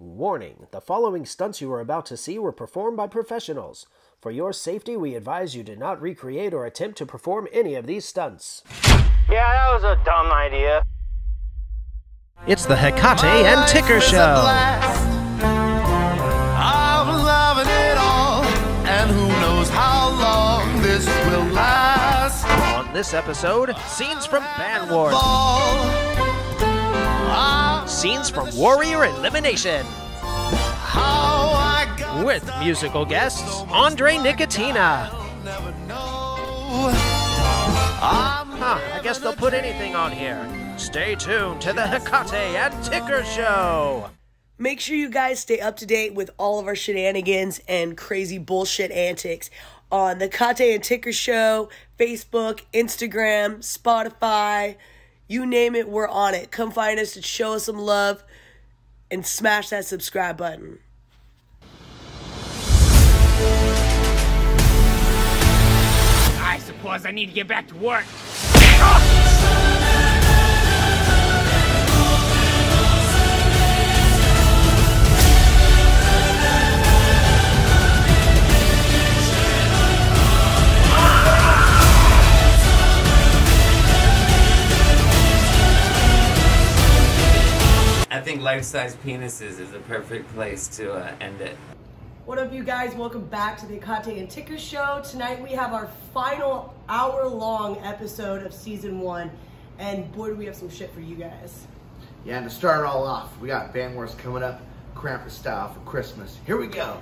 Warning the following stunts you are about to see were performed by professionals. For your safety, we advise you to not recreate or attempt to perform any of these stunts. Yeah, that was a dumb idea. It's the Hekate and Ticker Show. I'm loving it all, and who knows how long this will last. On this episode, scenes from Band Wars, Fall. Ah, scenes from Warrior Elimination, with musical guests Andre Nikatina. I guess they'll put anything on here. Stay tuned to the Hekate and Ticker Show. Make sure you guys stay up to date with all of our shenanigans and crazy bullshit antics on the Kate and Ticker Show, Facebook, Instagram, Spotify, you name it, we're on it. Come find us and show us some love and smash that subscribe button. I suppose I need to get back to work. I think life-size penises is the perfect place to uh, end it. What up, you guys? Welcome back to the Kate and Ticker Show. Tonight we have our final hour long episode of season one, and boy, do we have some shit for you guys. Yeah, and to start it all off, we got Band Wars coming up, Krampus style for Christmas. Here we go.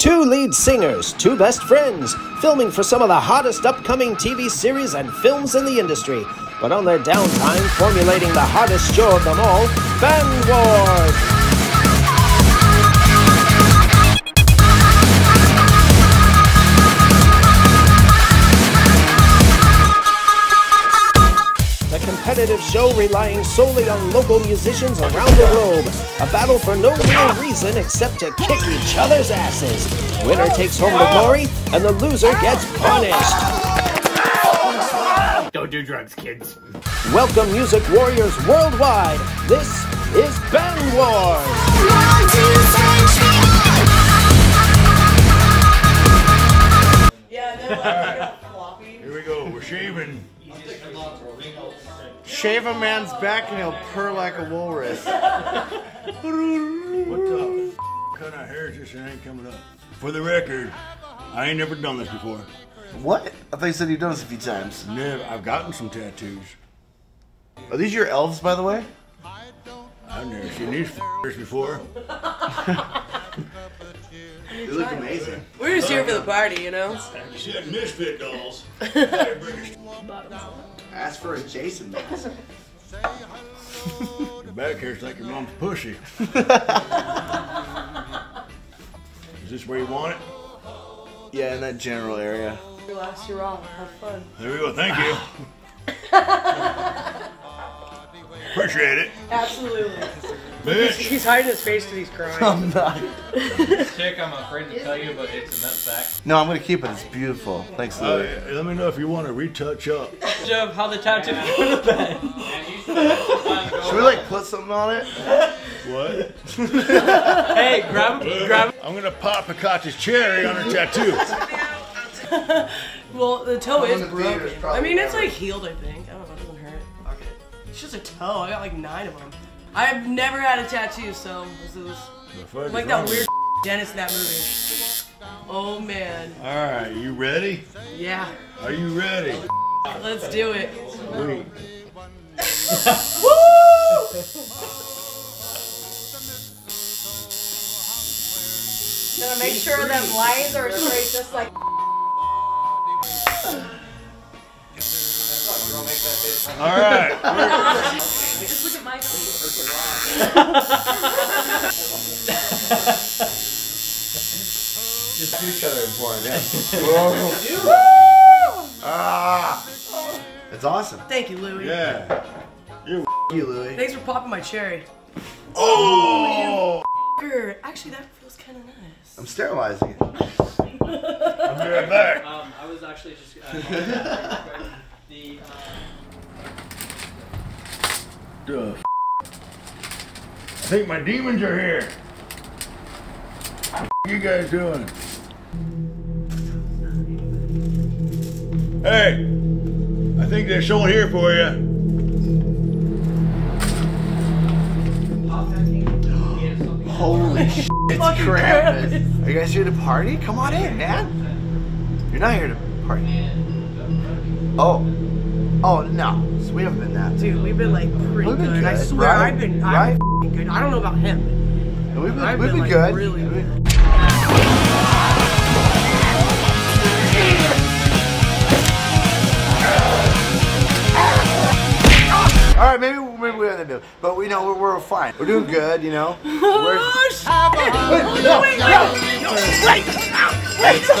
Two lead singers, two best friends, filming for some of the hottest upcoming TV series and films in the industry. But on their downtime, formulating the hottest show of them all, Band Wars! The competitive show relying solely on local musicians around the globe. A battle for no real reason except to kick each other's asses. Winner takes home the glory, and the loser gets punished. Don't do drugs, kids. Welcome, music warriors worldwide. This is Band Wars. Yeah, no. Here we go. We're shaving. Shave a man's back and he'll purr like a walrus. What the f- kind of hair is this that ain't coming up? For the record, I ain't never done this before. What? I thought you said you've done this a few times. No, I've gotten some tattoos. Are these your elves, by the way? I've never seen these f***ers before. They look amazing. We're just here for the party, you know? You said misfit dolls. Better bring us- Ask for a Jason mask. Your back hair's like your mom's pussy. Is this where you want it? Yeah, in that general area. Relax, you're wrong. Have fun. There we go. Thank you. Appreciate it. Absolutely. Bitch. He's hiding his face because he's crying. I'm not. This chick, I'm afraid to tell you, but it's a nut sack. No, I'm gonna keep it. It's beautiful. Thanks, Uh, Louis. let me know if you want to retouch up. Jeff, how the tattoo go to bed? Should we like put something on it? What? hey, grab, grab. I'm gonna pop Hikachi's cherry on her tattoo. well, the toe is in the theater's broken. I mean, it's like healed, I think. I don't know, it doesn't hurt. Fuck it. It's just a toe. I got like nine of them. I've never had a tattoo, so this is The fuck is like that weird Dennis in that movie. Oh man. All right, you ready? Yeah. Are you ready? Let's do it. Sweet. Gotta make sure them lines are straight, just like. All right. Just look at my feet. Just do each other important. Yeah. ah, it's awesome. Thank you, Louie. Yeah. You. Thank you, Louis. Thanks for popping my cherry. Oh. Grr. Actually, that feels kind of nice. I'm sterilizing it. I'll be right back. Um, I was actually just. Uh, the. Uh, The f- think my demons are here. What you guys doing? Hey, I think there's someone here for you. Holy shit, it's Krampus. Are you guys here to party? Come on in, man. You're not here to party. Oh. Oh, no. So we haven't been that. Dude, we've been like pretty We've been good. I swear, right? I've been, Right? Been good. I don't know about him. We've been, I've we've been, been like, good. really We've All right, maybe we haven't been, but we know we're, we're fine. We're doing good, you know. We're, Oh, shit! Wait, no, wait, no. wait, wait, wait, wait, wait,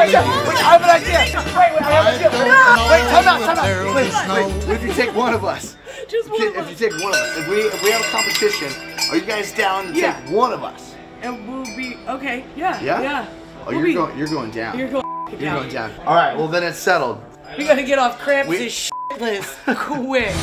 Wait, I have an idea. Wait, wait, I have an idea. Wait, time out, time out. Wait, wait, what if you take one of us? Just one If of you take one of us, if we if we have a competition, are you guys down to Yeah. take one of us? And we'll be okay. Yeah, Yeah? yeah. Oh, We'll you're be- going you're going down. You're going. You're down. going down. All right, well then it's settled. We gotta get off Krampus' We- shit list quick.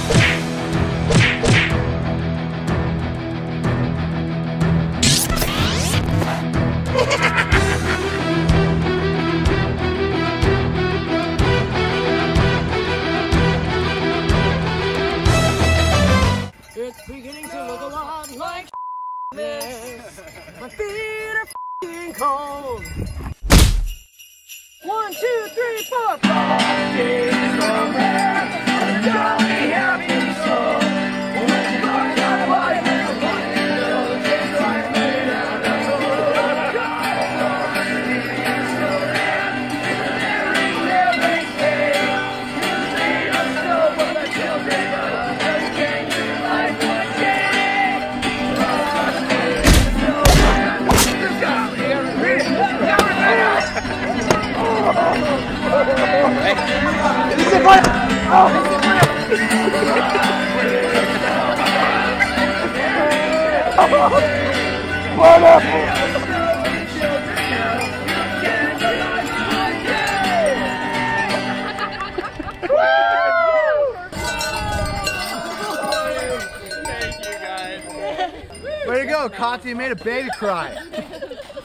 Baby cry.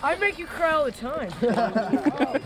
I make you cry all the time.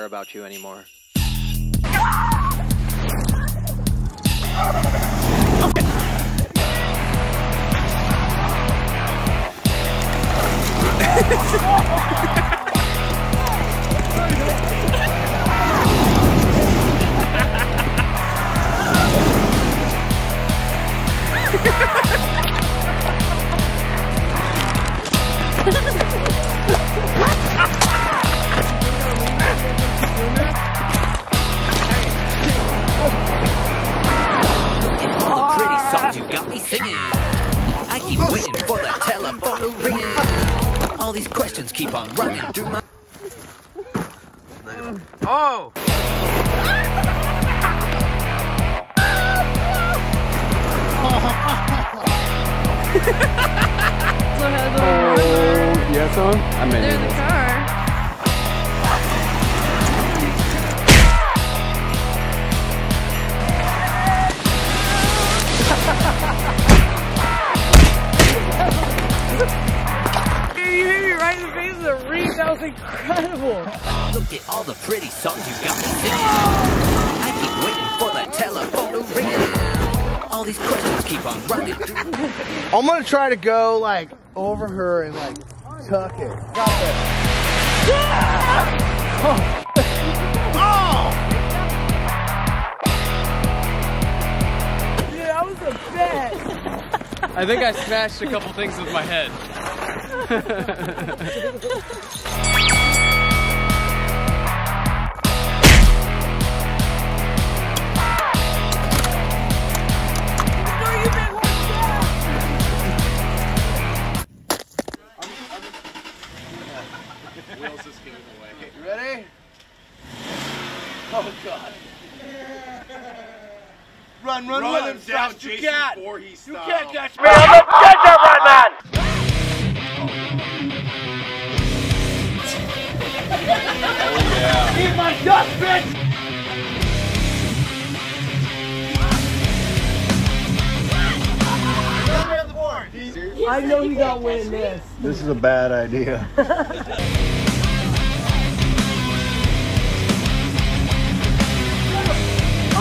care about you anymore. gonna try to go like over her and like tuck it. Got this. Oh. Dude, that was the best. I think I smashed a couple things with my head. run, him as down, fast as you Jason can. Voorhees You style. can't catch me. Man, I'm the gingerbread man! Eat my dust, bitch! I know he's not winning this. This is a bad idea.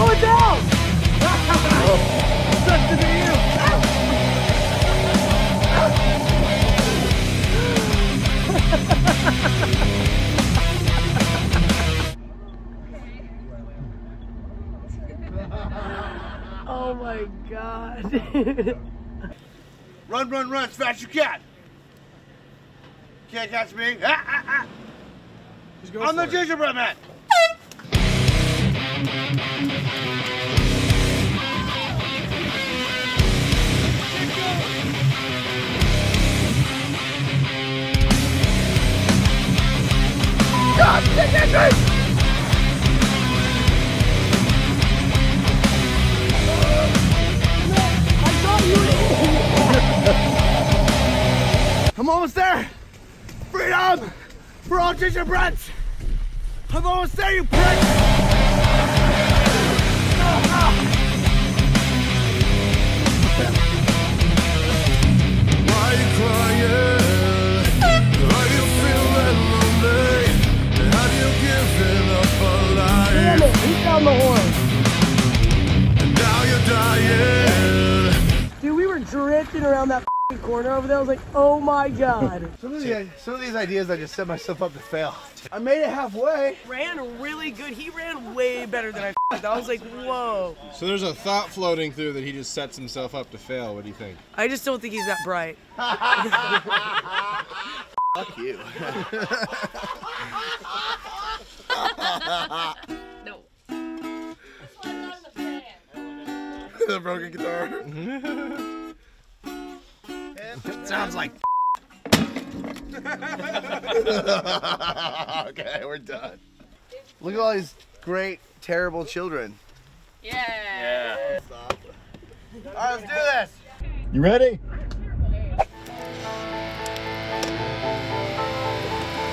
Oh, it's out! Oh my god. Run, run, run as fast as you can. Can't catch me. Ah, ah, ah. I'm the gingerbread man. I'm almost there. Freedom for all gingerbreads. I'm almost there, you prick. Corner over there. I was like, oh my god. Some of, the, some of these ideas I just set myself up to fail. I made it halfway. Ran really good. He ran way better than I f***ed. I was like, whoa. So there's a thought floating through that he just sets himself up to fail. What do you think? I just don't think he's that bright. Fuck you. No. the broken guitar. Sounds like. okay, we're done. Look at all these great, terrible children. Yeah. yeah. All right, let's do this. You ready?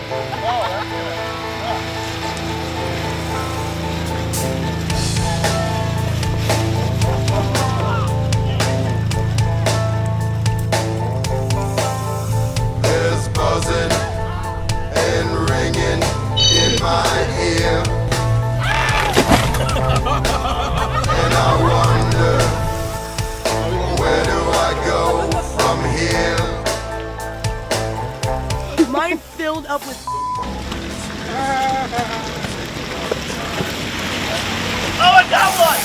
It's in my ear. and I wonder, where do I go from here? Mine filled up with. Oh, I got one!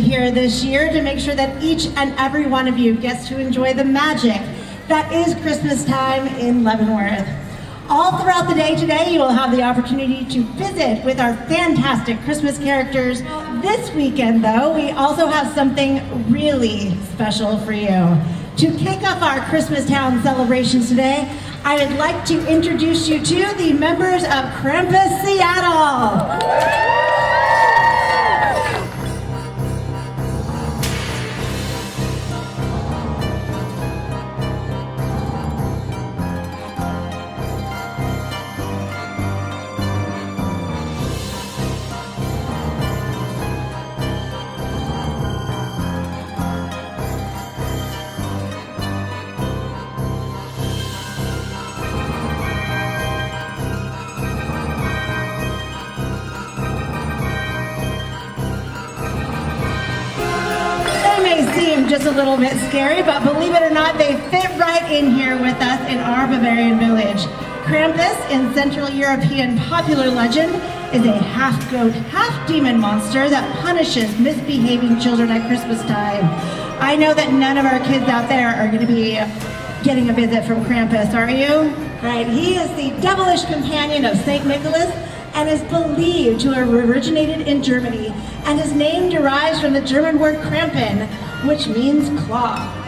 Here this year to make sure that each and every one of you gets to enjoy the magic that is Christmas time in Leavenworth. All throughout the day today, you will have the opportunity to visit with our fantastic Christmas characters. This weekend, though, we also have something really special for you. To kick off our Christmas Town celebrations today, I would like to introduce you to the members of Krampus Seattle. Little bit scary, but believe it or not, they fit right in here with us in our Bavarian village. Krampus, in Central European popular legend, is a half goat, half demon monster that punishes misbehaving children at Christmas time. I know that none of our kids out there are going to be getting a visit from Krampus, are you? Right, he is the devilish companion of St. Nicholas and is believed to have originated in Germany, and his name derives from the German word Krampen, which means claw.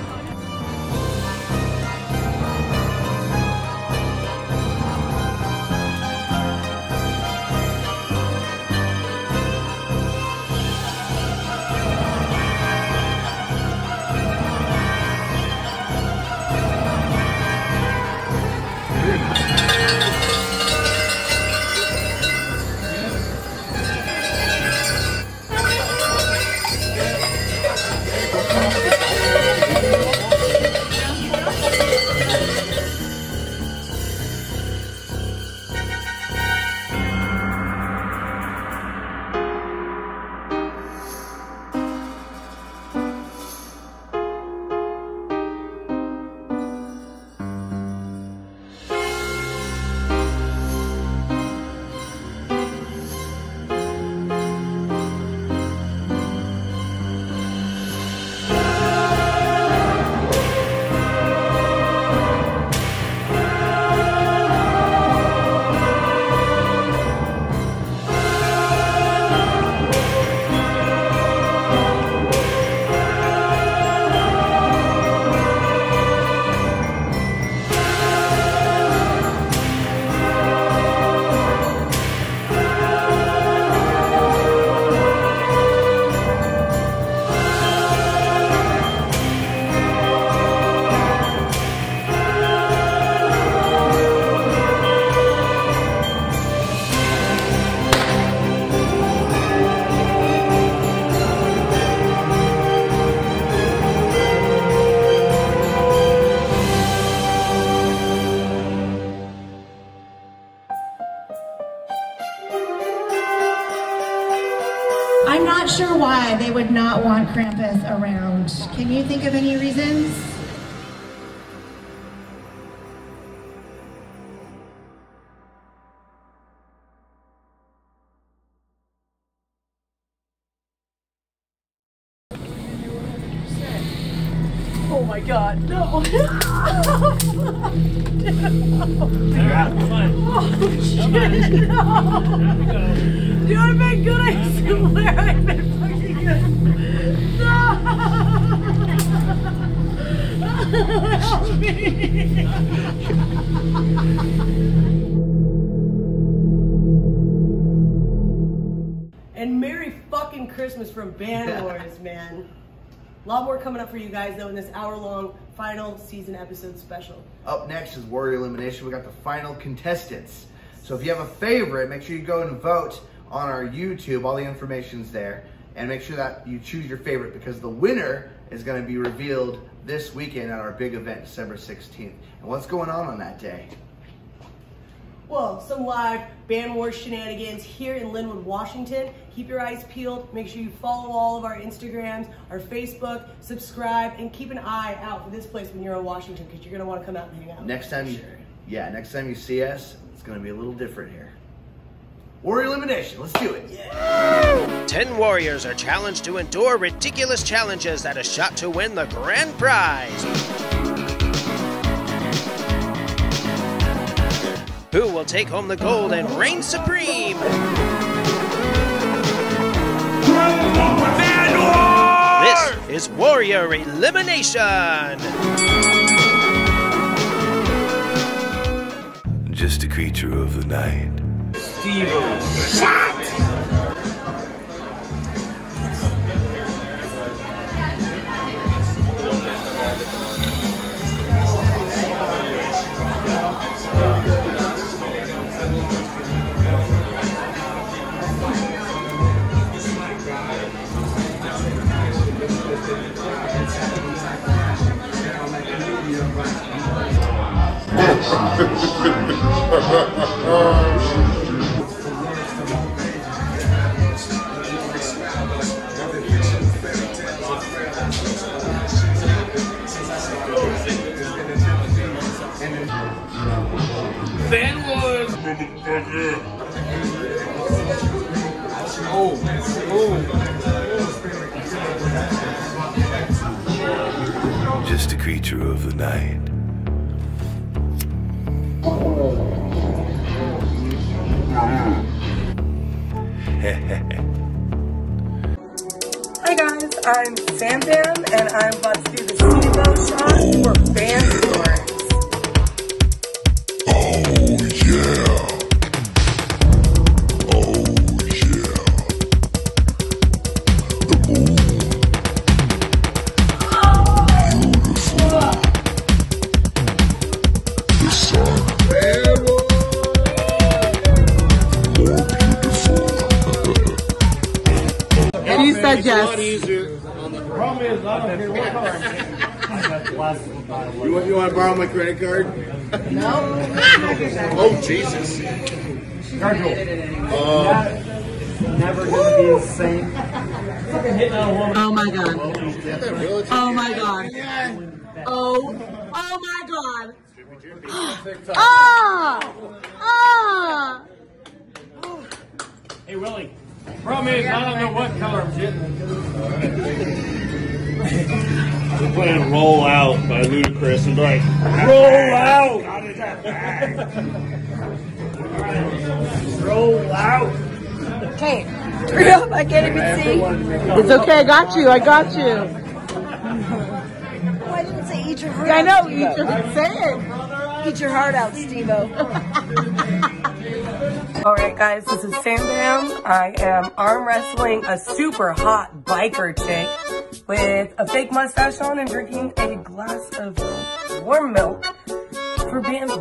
God, no. Oh shit, no. Dude, I've been good, I swear I've been fucking good. No. Help me. A lot more coming up for you guys though in this hour-long final season episode special. Up next is Warrior Elimination. We got the final contestants. So if you have a favorite, make sure you go and vote on our YouTube. All the information's there. And make sure that you choose your favorite because the winner is going to be revealed this weekend at our big event, December 16th. And what's going on on that day? Well, some live Band war shenanigans here in Lynnwood, Washington. Keep your eyes peeled. Make sure you follow all of our Instagrams, our Facebook, subscribe, and keep an eye out for this place when you're in Washington because you're going to want to come out and hang out. Next time you, yeah, next time you see us, it's going to be a little different here. Warrior Elimination. Let's do it. Ten warriors are challenged to endure ridiculous challenges at a shot to win the grand prize. Who will take home the gold and reign supreme? This is Warrior Elimination! Just a creature of the night. Ben Woods. Just a creature of the night. Hi guys, I'm Sam Bam, and I'm about to do the Steve-O shot for Van credit card? No. Oh, Jesus. Uh, Never gonna be the same. Oh my god. Oh my god. Oh, oh my god. Ah! Ah! Hey, Willie. Problem is, I don't know what color I'm getting. we're playing Roll Out by Ludacris and be like, Roll out! Roll out! Okay, hurry up, I can't even see. It's okay, I got you, I got you. Oh, Why didn't it say eat your heart I know, you Steve-O? say it. Eat your heart out, Steve-O. Alright guys, this is Sam Bam. I am arm wrestling a super hot biker chick with a fake mustache on and drinking a glass of warm milk for Bam's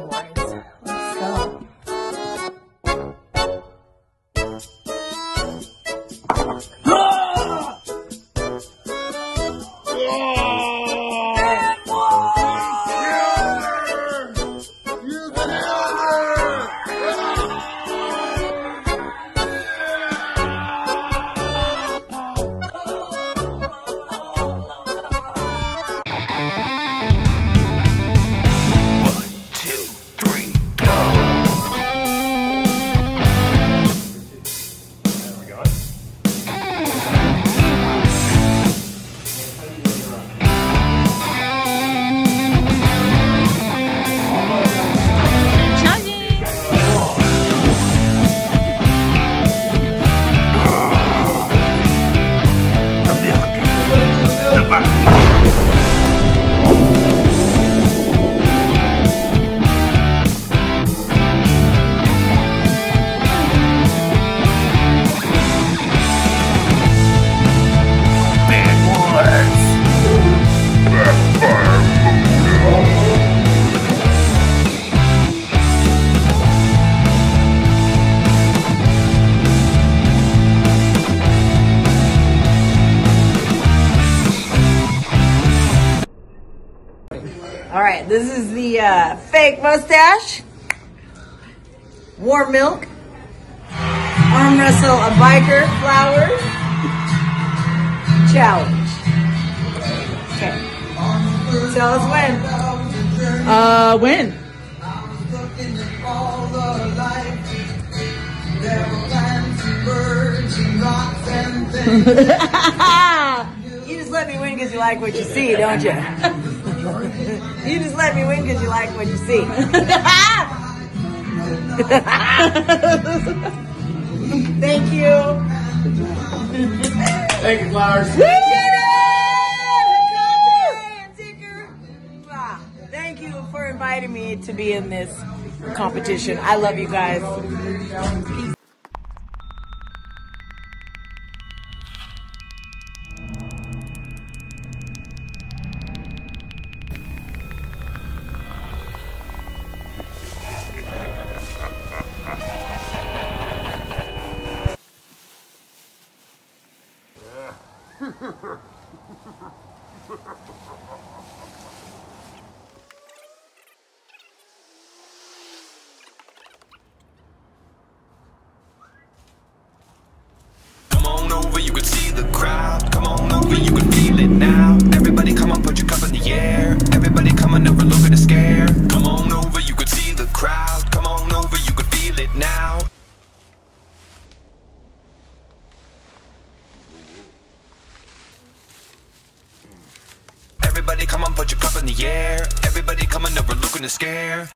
All right, this is the uh, fake mustache, warm milk, arm wrestle a biker, flowers, challenge. Okay. Tell us when. Uh, when? You just let me win because you like what you see, don't you? you just let me win because you like what you see. Thank you. Thank you, Flowers. Thank you for inviting me to be in this competition. I love you guys. Peace. Coming over, looking to scare.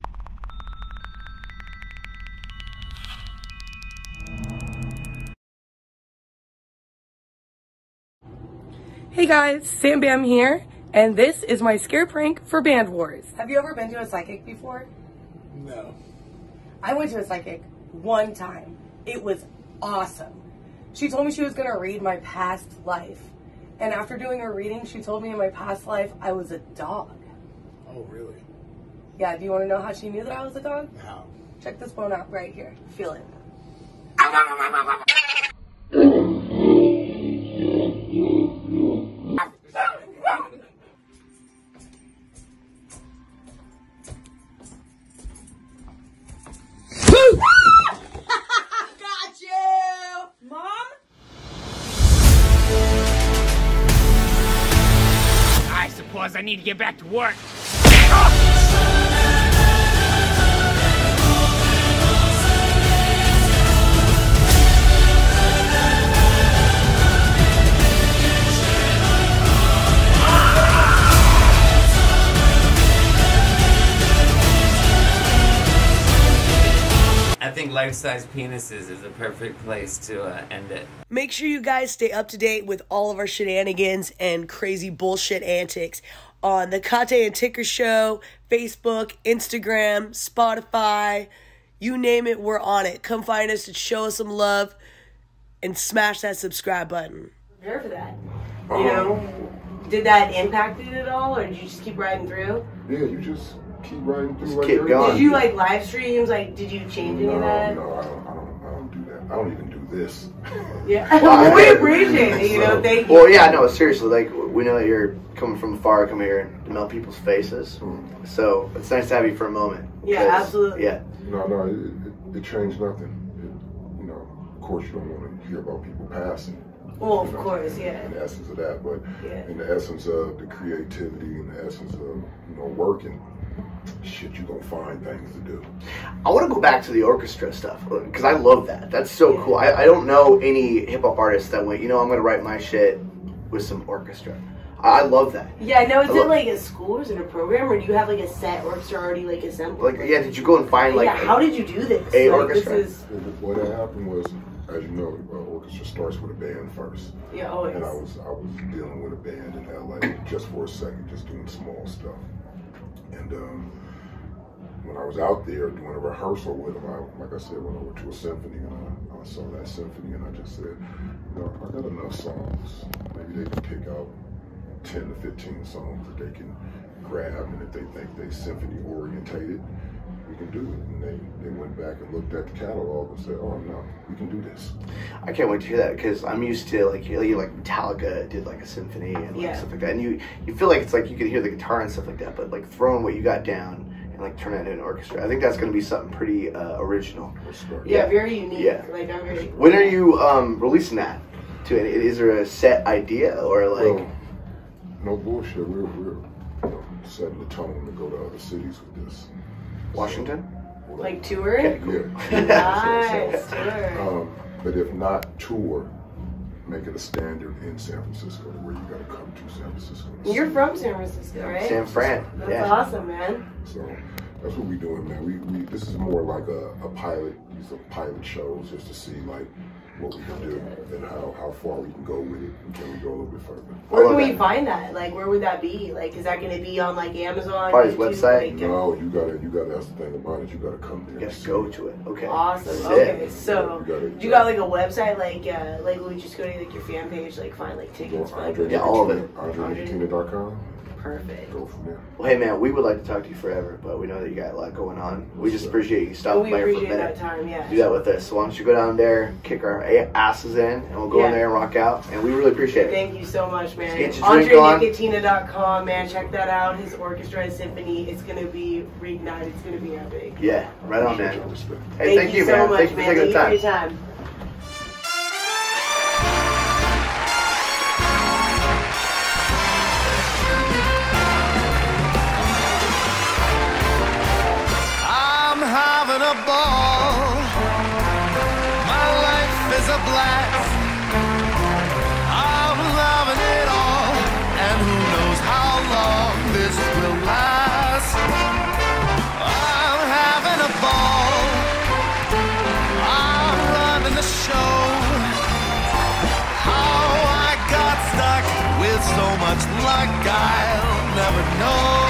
Hey guys, Sam Bam here, and this is my scare prank for Band Wars. Have you ever been to a psychic before? No. I went to a psychic one time. It was awesome. She told me she was going to read my past life. And after doing her reading, she told me in my past life I was a dog. Oh, really? Yeah, do you want to know how she knew that I was a dog? How? Check this bone out right here. Feel it. Got you! Mom? I suppose I need to get back to work. Life-size penises is a perfect place to uh, end it. Make sure you guys stay up to date with all of our shenanigans and crazy bullshit antics on the Kate and Ticker Show, Facebook, Instagram, Spotify, you name it, we're on it. Come find us and show us some love and smash that subscribe button. Prepare for that. You know? Did that impact it at all, or did you just keep riding through? Yeah, you just keep riding through Just like keep going. Did you like live streams? Like, did you change any of that? no, I don't, I don't, I don't do that. I don't even do this. Yeah. Well, I- we appreciate it, you know? Thank you. Well, yeah, no, seriously, like we know that you're coming from afar, come here and melt people's faces. Hmm. So it's nice to have you for a moment. Yeah, absolutely. Yeah, No, no, it, it, it changed nothing. It, you know, of course, you don't want to hear about people passing. Well, of know, course, yeah. In the essence of that, but Yeah. in the essence of the creativity, in the essence of you know working, shit, you're gonna find things to do. I want to go back to the orchestra stuff because I love that. That's so cool. I, I don't know any hip hop artists that went, you know, I'm gonna write my shit with some orchestra. I I love that. Yeah, no, is I in love- like a school, is it a program, or do you have like a set orchestra already like assembled? Like, yeah, did you go and find like yeah, how did you do this? a like, orchestra? This is, Well, what happened was, as you know, uh, orchestra starts with a band first. Yeah, always. And I was I was dealing with a band in LA just for a second, just doing small stuff. And um, when I was out there doing a rehearsal with them, I, like I said, went over to a symphony and I, I saw that symphony and I just said, you know, I got enough songs. Maybe they can pick out 10 to 15 songs that they can grab, and if they think they symphony orientated, we can do it. And they, they went back and looked at the catalog and said, oh no, we can do this. I can't wait to hear that because I'm used to like you know, like Metallica did like a symphony and like Yeah. stuff like that, and you you feel like it's like you can hear the guitar and stuff like that, but like throwing what you got down and like turning it into an orchestra, I think that's going to be something pretty uh, original. yeah, very unique. Yeah. Like I'm very. When are you um, releasing that? To any, is there a set idea or like? Well, no bullshit. We're, we're you know, setting the tone to go to other cities with this. Washington? Like touring? Yeah. Nice tour. Um, but if not tour, make it a standard in San Francisco where you got to come to San Francisco. You're from San Francisco, right? San Fran. That's yeah. awesome, man. So that's what we're doing, man. We, we this is more like a, a pilot. These are pilot shows just to see like what we can do and how, how far we can go with it and can we go a little bit further. Where can we find that? Like, where would that be? Like, is that going to be on like Amazon? Probably his website. Like, No, you gotta you gotta that's the thing about it, you gotta come there. You gotta go to it. Okay. Awesome. Sick. Okay, so You gotta- you got like a website, like uh, like we just go to like your fan page, like find like tickets, for, like, Yeah, all of it. AndreNikatina.com. Perfect. Go from there. Well, hey man, we would like to talk to you forever, but we know that you got a lot going on. We just appreciate you stopping by here for a appreciate minute. that time, yeah. Do that with us. So why don't you go down there, kick our asses in, and we'll go Yeah. in there and rock out. And we really appreciate it. Thank you so much, man. Get your drink on. AndreNikatina.com, man. Check that out. His orchestra and symphony. It's gonna be reignited. It's gonna be epic. Yeah, right on, man. Hey, thank, you, so man. much, Thank you for man. taking the Thank you time. Ball. My life is a blast. I'm loving it all, and who knows how long this will last. I'm having a ball. I'm running the show. How I got stuck with so much luck, I'll never know.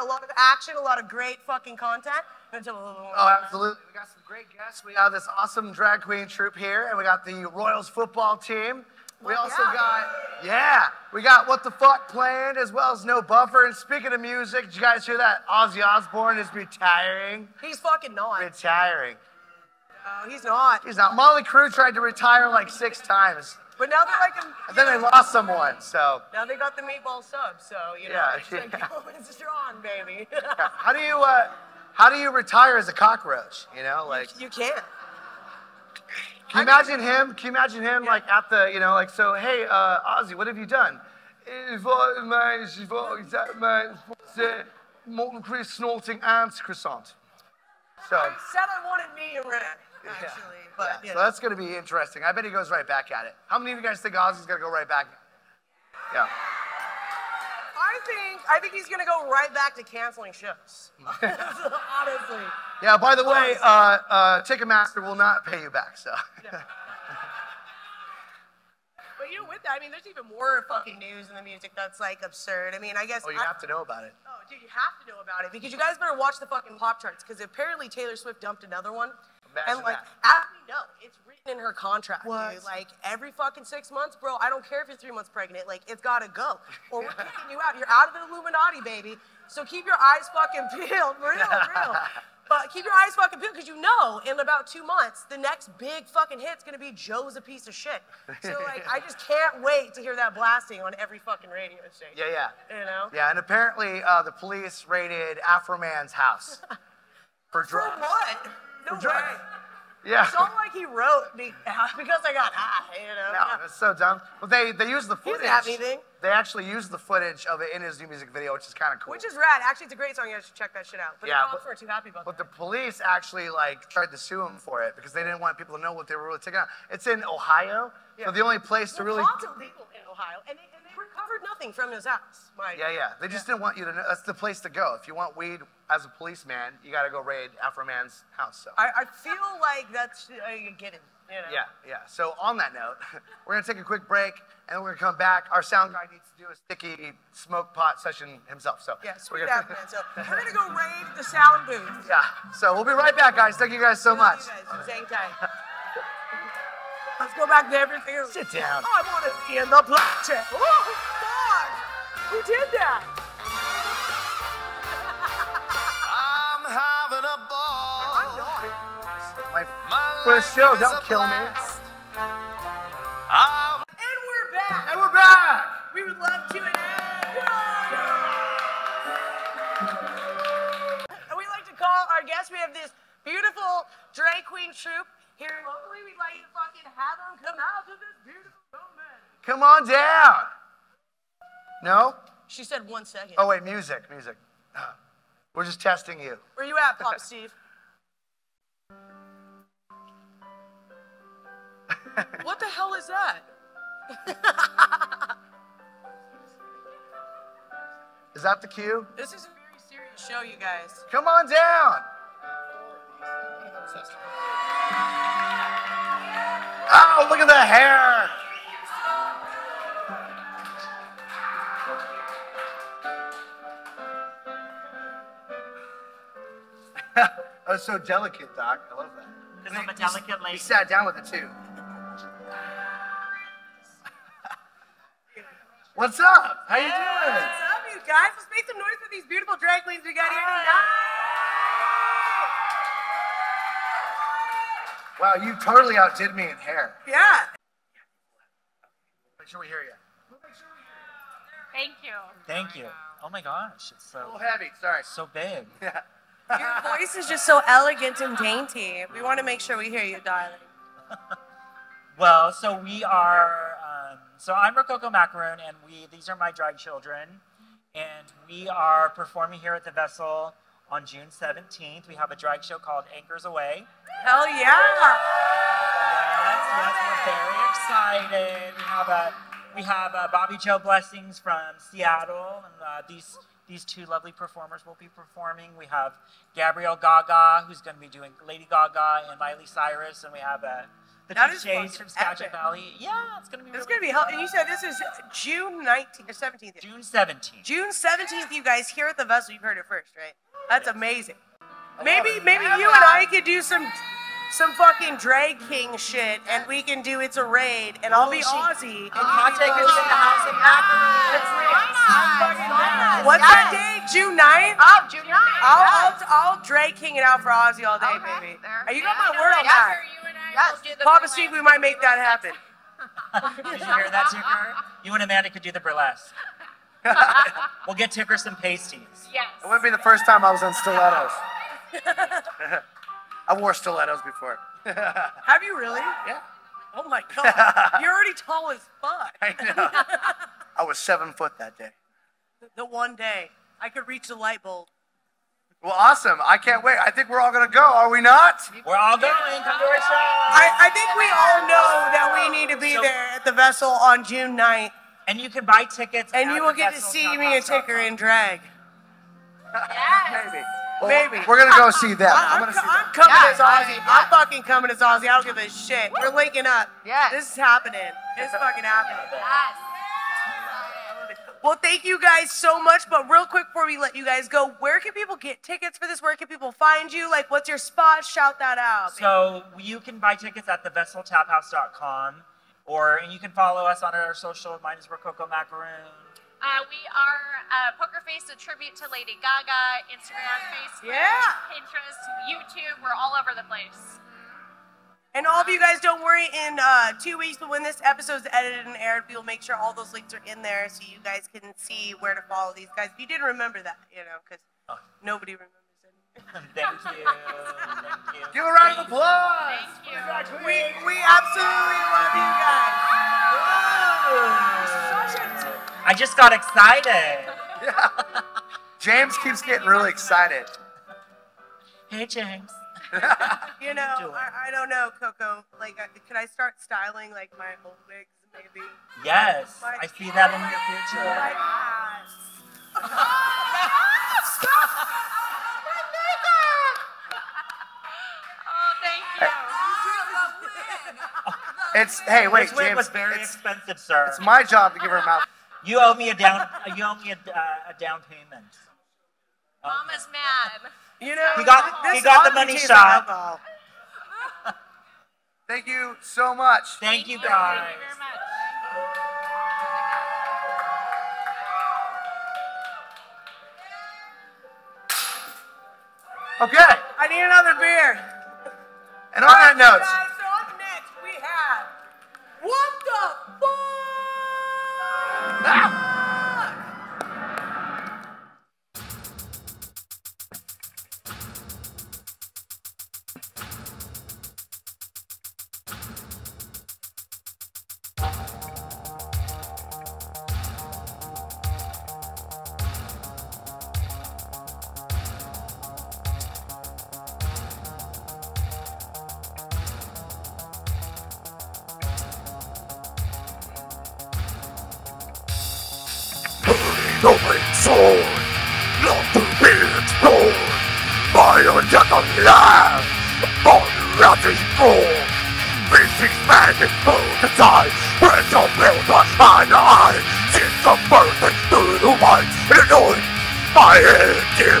A lot of action, a lot of great fucking content. I'm gonna tell a little more Oh, absolutely. We got some great guests. We got this awesome drag queen troupe here, and we got the Royals football team. We also got, yeah, we got What the Fuck playing, as well as No Buffer. And speaking of music, did you guys hear that Ozzy Osbourne is retiring? He's fucking not. Retiring. No, he's not. He's not. Mötley Crüe tried to retire like six times, But now they're like, a, and then they lost someone, so. now they got the meatball sub. So you know, Yeah, it's like yeah. going strong, baby. yeah. How do you, uh, how do you retire as a cockroach? You know, like. you can't. Can you imagine him? Can you imagine him like at the, you know, like so? Hey, uh, Ozzy, what have you done? If I may, if I may, the molten cream snorting ants croissant. So, I said I wanted medium rare, actually, but yeah, so that's gonna be interesting. I bet he goes right back at it. How many of you guys think Ozzy's gonna go right back? Yeah. I think I think he's gonna go right back to canceling shows. Honestly. Yeah. By the way, uh, uh, Ticketmaster will not pay you back. So. But you know, with that, I mean, there's even more fucking news in the music that's like absurd. I mean, I guess. Oh, you I- have to know about it. Oh, dude, you have to know about it because you guys better watch the fucking pop charts because apparently Taylor Swift dumped another one. And like, as we know, it's written in her contract, dude. Like every fucking six months, bro. I don't care if you're three months pregnant. Like it's gotta go, or we're kicking you out. You're out of the Illuminati, baby. So keep your eyes fucking peeled, real, real. But keep your eyes fucking peeled because you know in about two months the next big fucking hit's gonna be Joe's a piece of shit. So like I just can't wait to hear that blasting on every fucking radio station. Yeah, yeah. You know. Yeah, and apparently uh, the police raided Afroman's house for drugs. For what? No way. Yeah. It's not like he wrote be- because I got high, you know. No, that's so dumb. But they they used the He footage. anything. They actually used the footage of it in his new music video, which is kind of cool. Which is rad. Actually, it's a great song. You guys should check that shit out. But Yeah, the cops weren't too happy about But that. the police actually like tried to sue him for it because they didn't want people to know what they were really taking out. It's in Ohio, so the only place to Well, really. lots of people in Ohio, and they, and they recovered nothing from his house. Like, Yeah, yeah. They just didn't want you to know. That's the place to go. If you want weed as a policeman, you got to go raid Afroman's house. So. I, I feel like that's uh, you get it. You know. Yeah, yeah. So on that note, we're gonna take a quick break, and then we're gonna come back. Our sound guy needs to do a sticky smoke pot session himself. So Yeah, we're gonna, man. So we're gonna go raid the sound booth. yeah. So we'll be right back, guys. Thank you guys so much. You guys, hang tight. Let's go back to everything. Sit down. I want to be in the black chair. Oh, fuck! Who did that? I'm having a ball. I'm not. My first show. Don't kill me. I'm And we're back. And we're back. We would love to. And we like to call our guests. We have this beautiful drag queen troupe here locally, we'd like to fucking have them come out to this beautiful moment. Come on down. No? She said one second. Oh, wait, music, music. We're just testing you. Where you at, Pop Steve? what the hell is that? Is that the cue? This is a very serious show, you guys. Come on down. Oh, look at the hair. that was so delicate, Doc. I love that. Because I'm a delicate He sat down with it too. What's up? How you doing? What's up, you guys? Let's make some noise for these beautiful drag queens we got here tonight. Wow, you totally outdid me in hair. Yeah. Make sure we hear you. Thank you. Thank you. Oh my gosh, it's so A little heavy, sorry. so big. Yeah. Your voice is just so elegant and dainty. We want to make sure we hear you, darling. Well, so we are. Um, so I'm Rococo Macaroon, and we these are my drag children, and we are performing here at the Vessel on June 17th. We have a drag show called Anchors Away. Hell yeah. Yes, yes, we're very excited. We have a we have uh, Bobby Joe Blessings from Seattle, and uh, these these two lovely performers will be performing. We have Gabrielle Gaga, who's going to be doing Lady Gaga and Miley Cyrus, and we have uh, the That two is from Skagit. Valley. Yeah, it's going to be. It's really gonna be hell. And you said this is June 19th or 17th. June 17th. June 17th, you guys here at the Vessel. You've heard it first, right? That's amazing. Maybe maybe you and I could do some some fucking drag king shit, and we can do it's a raid, and I'll be Ozzy. And Hot can takers in the house of What's that day? June 9th? Oh, June 9th. I'll. I'll, I'll drag king it out for Ozzy all day, baby. Are you got my word on that? Yes. Papa Steve, we might make that happen. Did you hear that, Ticker? You and Amanda could do the burlesque. we'll get Ticker some pasties. Yes. It wouldn't be the first time I was on stilettos. I wore stilettos before. Have you really? Yeah. Oh my god. You're already tall as fuck. I know. I was seven foot that day. The one day I could reach the light bulb. Well, awesome. I can't wait. I think we're all going to go, are we not? We're all going. Come to our. I, I think we all know that we need to be So- there at the vessel on June 9th. And you can buy tickets. And you will get to see me and Ticker in drag. Yes. Maybe. Well, Maybe. We're going to go see them. I, I'm am going to see I'm coming Yeah, as Ozzy. yeah. I'm fucking coming as Ozzy. I don't give a shit. We're linking up. Yes. This is happening. It's fucking happening. Yes. Well, thank you guys so much. But real quick before we let you guys go, where can people get tickets for this? Where can people find you? Like, what's your spot? Shout that out. So you can buy tickets at thevesseltaphouse.com, or and you can follow us on our social. Mine is Rococo Macaroon. Uh, we are uh, Poker Face, a tribute to Lady Gaga. Instagram, Facebook, Yeah. Pinterest, YouTube. We're all over the place. And all of you guys, don't worry. In uh, two weeks, but when this episode is edited and aired, we'll make sure all those links are in there so you guys can see where to follow these guys. If you didn't remember that, you know, because nobody remembers it. Thank you. Thank you. Give a round of applause. Thank you. We, we absolutely love you guys. I just got excited. James keeps getting really excited. Hey, James. You know, doing? I, I don't know, Coco. Like, I, can I start styling like my old wigs, maybe? Yes, My- I see that in your future. My ass. Oh, thank you. It's hey, wait, This wig James. was very it's, expensive, sir. it's my job to give her a mouth. You owe me a down. You owe me a, uh, a down payment. Mama's mad. You know, He got- this he got the money shot. Thank you so much. Thank you Thank guys. you very much. Okay. I need another beer. And on that note, Guys, so up next we have what the fuck? Magic through the side, breath of build behind the eye, since the birth through the white, annoyed my head dear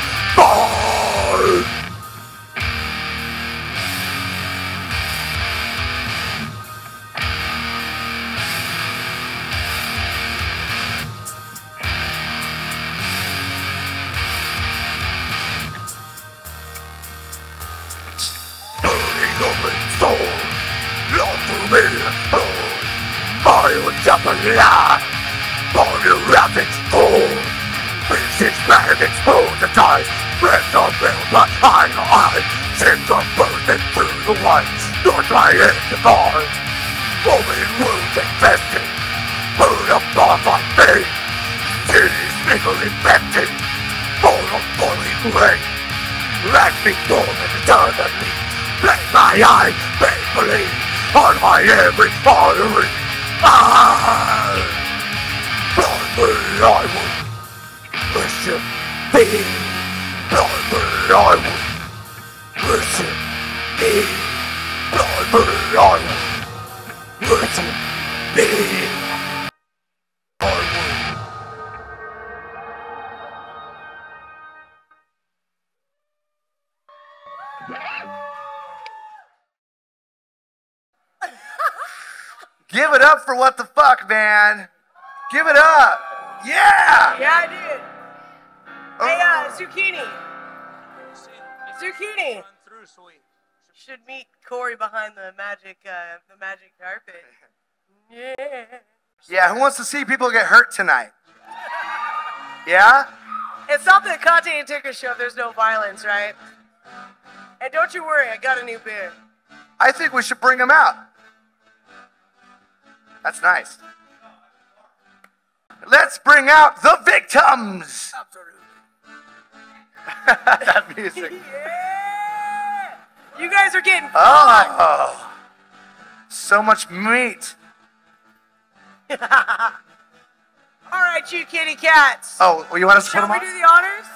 exposed the time, breath of build behind the eye, since the birth through the white, not my head divine. Open wounds infested, burn upon my face, cities nickel infected, full of boiling rain. Let me dormant eternally, let my eyes painfully on my every artery. Ah! Blindly I will worship thee. Thee. Blindly I will worship thee. Give it up for what the fuck, man. Give it up. Yeah. Yeah, I did. Hey, uh, Zucchini. Zucchini. Should meet Corey behind the magic, uh, the magic carpet. Yeah. Yeah, who wants to see people get hurt tonight? Yeah? It's not Hekate and Ticker show. if There's no violence, right? And don't you worry, I got a new beer. I think we should bring them out. That's nice. Let's bring out the victims. that music. You guys are getting Oh, so much meat. All right, you kitty cats. Oh, well, you want us to put Shall them we on? do the honors?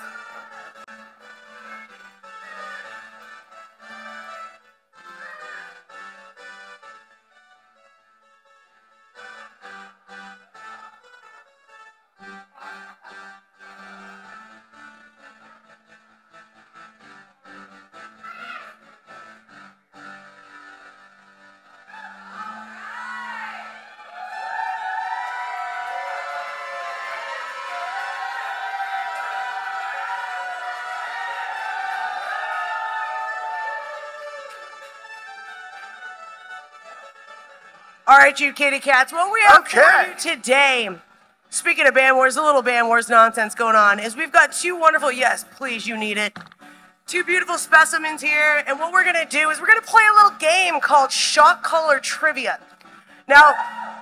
All right, you kitty cats. What we have Okay. for you today, speaking of band wars, a little band wars nonsense going on, is we've got two wonderful, yes, please, you need it, two beautiful specimens here. And what we're going to do is we're going to play a little game called Shot Caller Trivia. Now,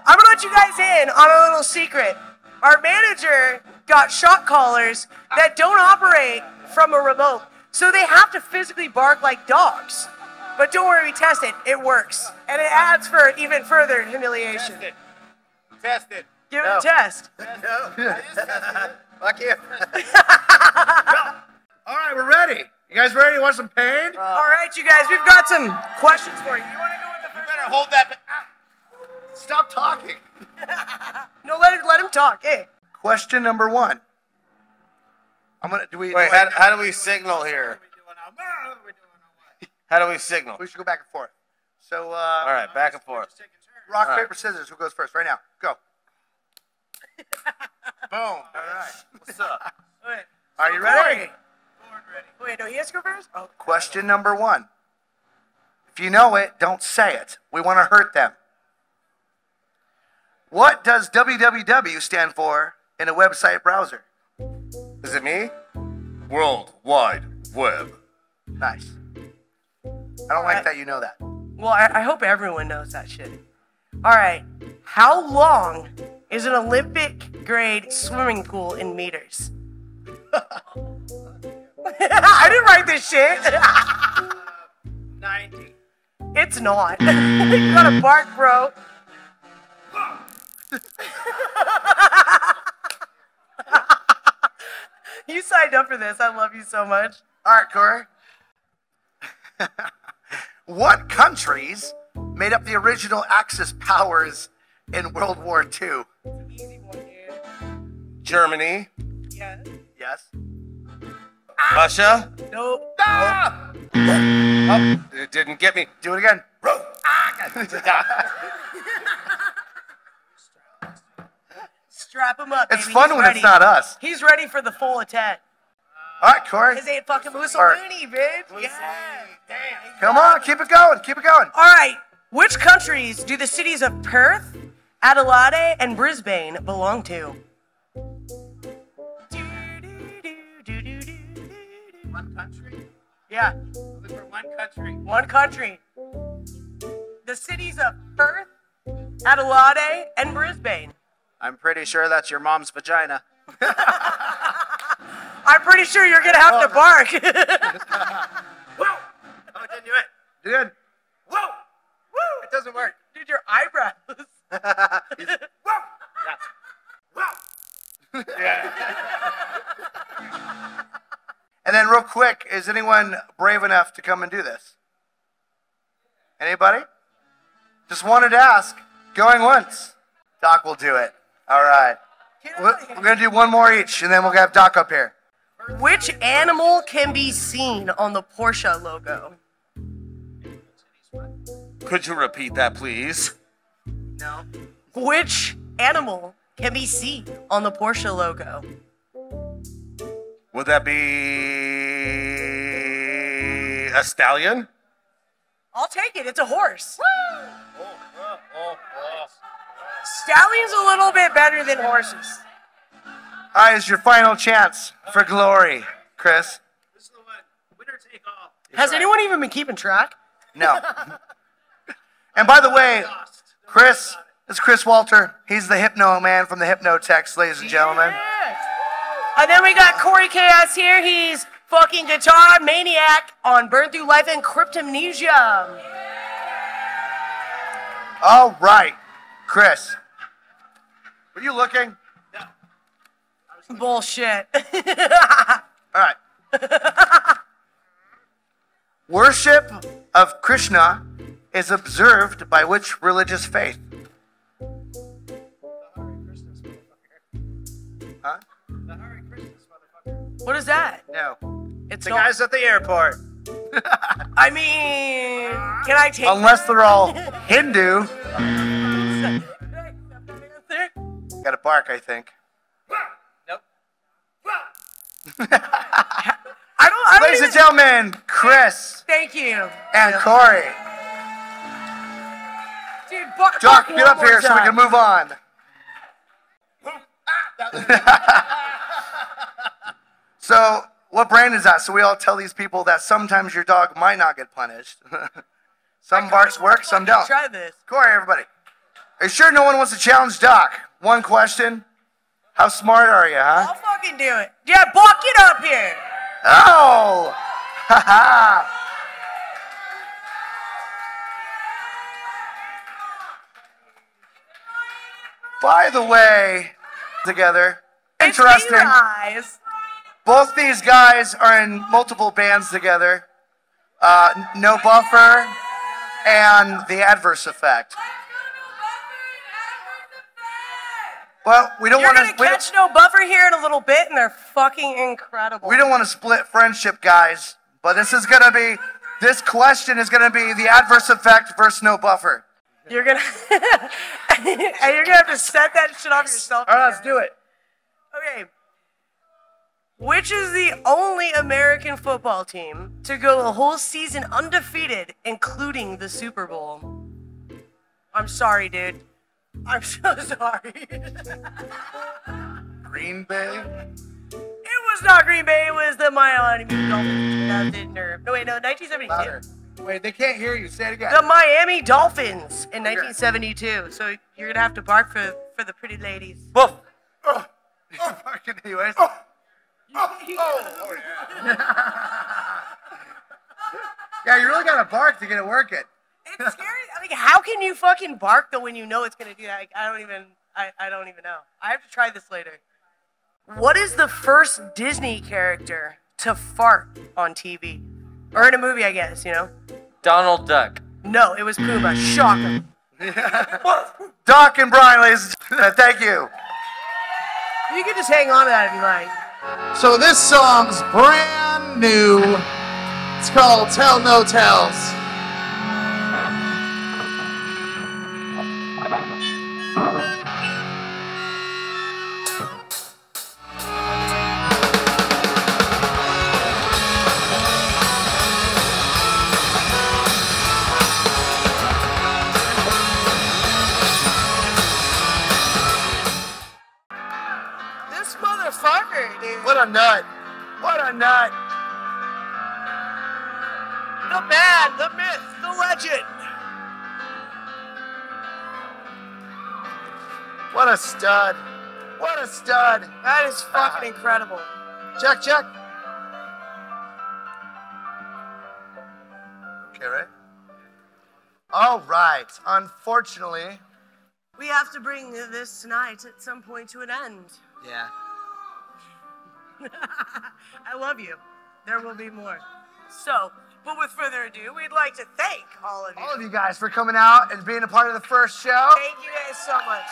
I'm going to let you guys in on a little secret. Our manager got shot callers that don't operate from a remote, so they have to physically bark like dogs. But don't worry, we test it. It works. And it adds for even further humiliation. Test it. Test it. Give it a test. No. Fuck you. All right, we're ready. You guys ready? You want some pain? All right, you guys, we've got some questions for you. You want to go with the first Better hold that. Stop talking. No, let him, let him talk. Hey. Question number one. I'm gonna. Do we? Wait, do I- how, how do we signal here? How do we signal? We should go back and forth. So. Uh, All right, back and forth. Rock All right. paper scissors. Who goes first? Right now. Go. Boom. All right. What's up? Wait. Are you ready? Wait, no, he has to go first? Oh. Question number one. If you know it, don't say it. We want to hurt them. What does www stand for in a website browser? Is it me? World Wide Web. Nice. I don't like that you know that. Well, I, I hope everyone knows that shit. All right. How long is an Olympic grade swimming pool in meters? I didn't write this shit. 90. It's not. you gotta bark, bro. You signed up for this. I love you so much. All right, Corey. What countries made up the original Axis powers in World War II? Germany. Yes. Yes. Ah. Russia. Nope. Ah! ah. Oh, it didn't get me. Do it again. Ah, Strap him up. It's baby. fun He's when it's not us. He's ready for the full attack. All right, Corey. His ain't fucking All right. Mussolini, bitch. Yeah. Come on, keep it going. Keep it going. All right. Which countries do the cities of Perth, Adelaide, and Brisbane belong to? One country? Yeah. Look for one country. One country. The cities of Perth, Adelaide, and Brisbane. I'm pretty sure that's your mom's vagina. I'm pretty sure you're gonna have to oh. bark. It didn't do it. Good. Whoa! Woo! It doesn't work. Dude, your eyebrows. Whoa! Whoa! yeah. And then, real quick, is anyone brave enough to come and do this? Anybody? Just wanted to ask. Going once. Doc will do it. All right. We're, we're going to do one more each, and then we'll have Doc up here. Which animal can be seen on the Porsche logo? Could you repeat that, please? No. Which animal can be seen on the Porsche logo? Would that be a stallion? I'll take it. It's a horse. Stallions a little bit better than horses. All right, is your final chance for glory, Chris. This is the one. Winner take all. Has anyone even been keeping track? No. and by the way, Chris is Chris Walter. He's the Hypno Man from the hypno text, ladies and gentlemen. And then we got Corey Chaos here. He's fucking guitar maniac on Burn Through Life and Cryptomnesia. All right, Chris. Were you looking? Bullshit. All right. Worship of Krishna is observed by which religious faith? Huh? What is that? No. It's The not- guys at the airport. I mean, can I take Unless they're all Hindu. Got to bark, I think. I don't, I don't Ladies and gentlemen, Chris Thank you. and Corey. Bark, Doc, bark get up here so we can move on. so, what brand is that? So we all tell these people that sometimes your dog might not get punished. some barks work, some don't. Try this. Corey, everybody. Are you sure no one wants to challenge Doc? One question. How smart are you, huh? I'll fucking do it. Yeah, bark it up here. Oh! Ha ha! By the way, together. Interesting. Both these guys are in multiple bands together. Uh, no Buffer and The Adverse Effect. Well, we don't want gonna catch no buffer here in a little bit, and they're fucking incredible. We don't want to split friendship, guys, but this is going to be, this question is going to be the adverse effect versus no buffer. You're gonna, and you're gonna have to set that shit off yourself. All right, let's do it. Okay. Which is the only American football team to go a whole season undefeated, including the Super Bowl? I'm sorry, dude. I'm so sorry. Green Bay? It was not Green Bay. It was the Miami Dolphins. 2000 or no, wait, no, 1972. Wait, they can't hear you. Say it again. The Miami Dolphins in 1972. So you're gonna have to bark for for the pretty ladies. Woof. Oh, fucking oh. anyways. Oh, yeah, you really got to bark to get it working. It's scary. I mean, how can you fucking bark though when you know it's gonna do that? Like, I don't even. I, I don't even know. I have to try this later. What is the first Disney character to fart on TV? Or in a movie, I guess, you know? Donald Duck. No, it was Pumbaa. Shocker. Doc and Brian, ladies and gentlemen, thank you. You can just hang on to that if you like. So this song's brand new. It's called Tell No Tells. This motherfucker, dude. What a nut. What a nut. The man, the myth, the legend. What a stud. What a stud. That is ah. fucking incredible. Check, check. Okay, right? All right. Unfortunately, We have to bring this tonight at some point to an end. Yeah. I love you. There will be more. So, but with further ado, we'd like to thank all of you. All of you guys for coming out and being a part of the first show. Thank you guys so much.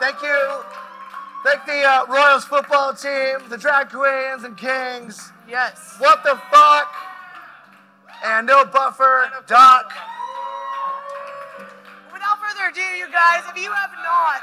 Thank you. Thank the uh, Royals football team, the drag queens and kings. Yes. What the fuck? And no buffer, Doc. Further ado, you guys, if you have not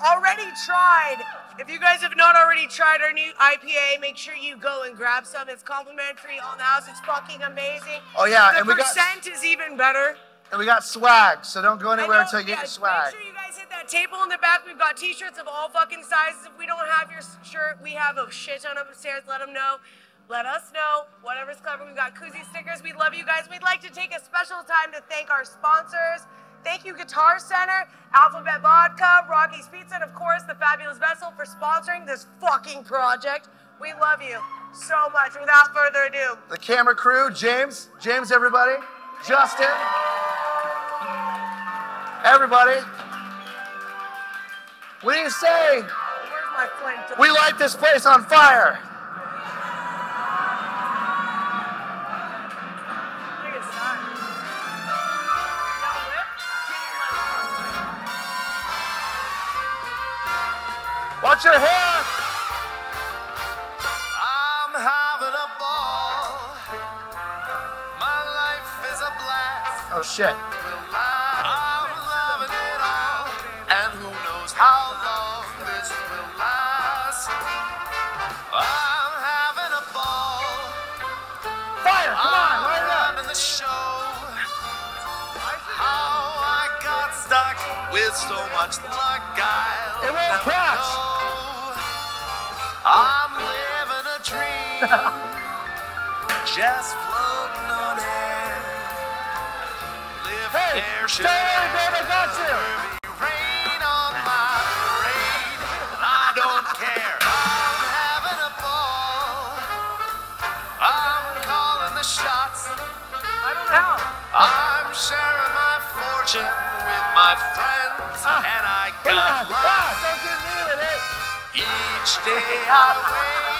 already tried, if you guys have not already tried our new IPA, make sure you go and grab some. It's complimentary on the house. It's fucking amazing. Oh, yeah, the and we got- percent is even better. And we got swag, so don't go anywhere know, until you get your swag. Make sure you guys hit that table in the back. We've got t-shirts of all fucking sizes. If we don't have your shirt, we have a shit ton upstairs. Let them know. Let us know. Whatever's clever. We've got koozie stickers. We love you guys. We'd like to take a special time to thank our sponsors. Thank you, Guitar Center, Alphabet Vodka, Rocky's Pizza, and of course, the Fabulous Vessel for sponsoring this fucking project. We love you so much. Without further ado, The camera crew, James, James, everybody, Justin, everybody. What do you say? where's my flint? We light this place on fire. Watch your hair. I'm having a ball. My life is a blast. Oh shit. I'm loving it all. And who knows how long this will last. I'm having a ball. Fire, come on, light it up. The show. How I got stuck with so much luck It won't catch. just floating on air. Live Hey, air, stay babe, I got you. Rain on my parade. I don't care. I'm having a ball. I'm calling the shots. I don't know. I'm sharing my fortune with my friends, and I got Ah, love. don't get me with it. Each day I wake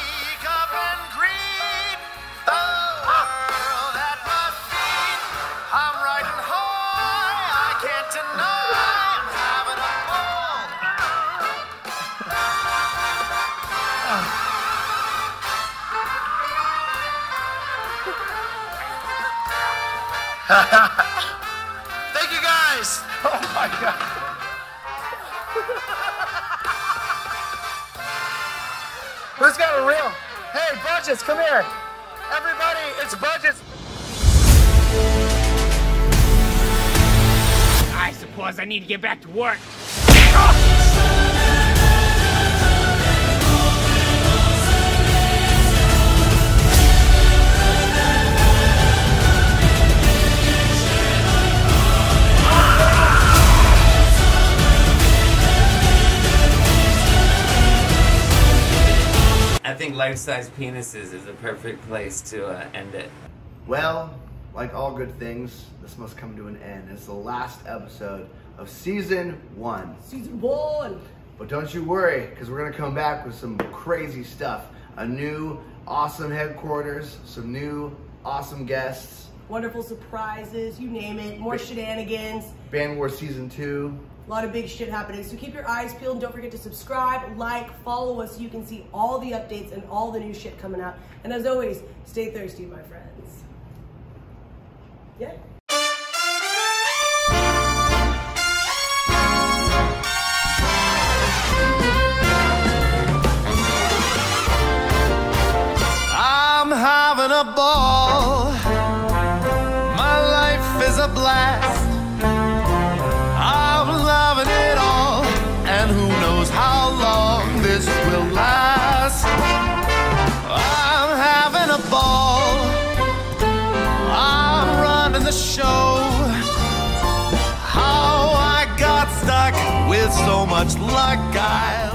Who's got a real? Hey, Budgets, come here. Everybody, it's Budgets. I suppose I need to get back to work. I think life-size penises is a perfect place to uh, end it. Well, like all good things, this must come to an end. It's the last episode of season one. Season one. But don't you worry, because we're gonna come back with some crazy stuff. A new awesome headquarters, some new awesome guests, Wonderful surprises, you name it. More shenanigans. Band War Season 2. A lot of big shit happening. So keep your eyes peeled and don't forget to subscribe, like, follow us so you can see all the updates and all the new shit coming out. And as always, stay thirsty, my friends. Yeah. I'm having a ball. Much luck, I